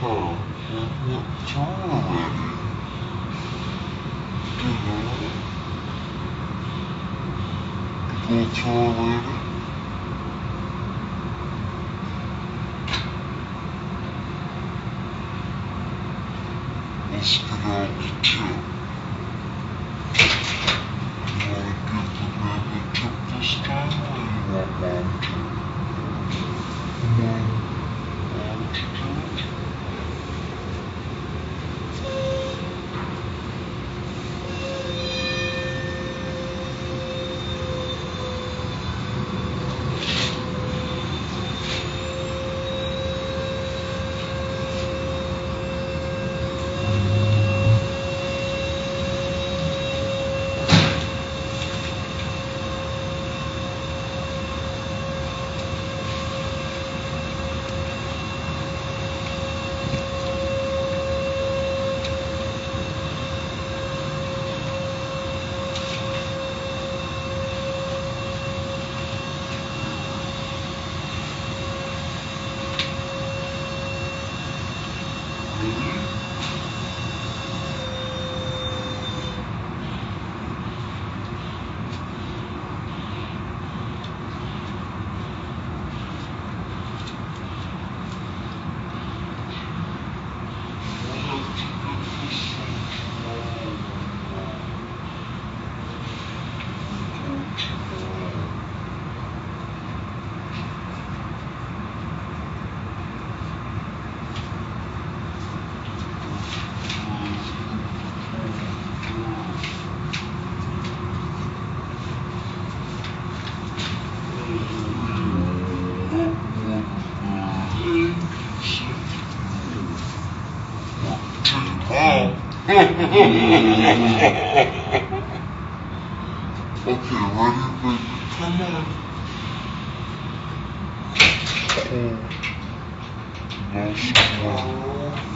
Car? What, turn already. Dinner. You already? Let's get out the tip. You wanna give the man the time? Okay, ready, baby? Come on.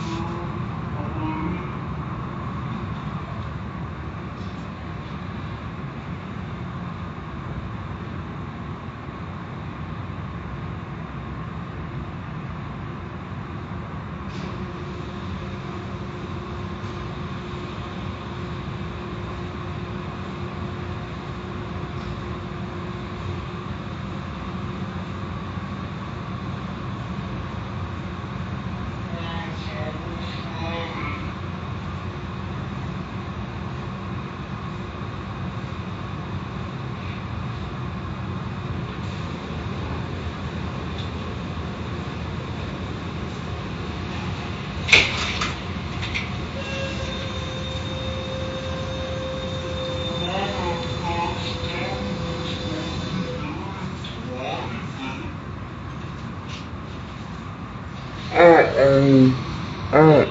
Oh, no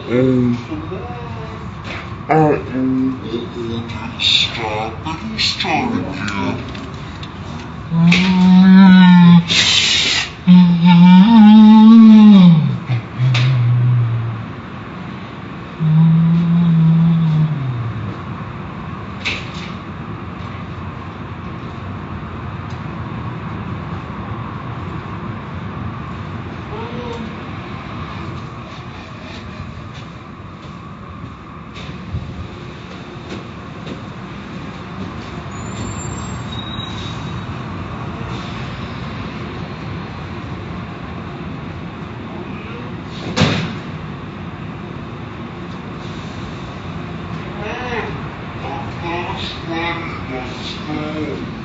tomorrow. Uh-oh. Uh-oh. Uh-oh. Stop it. Start again. Let's go.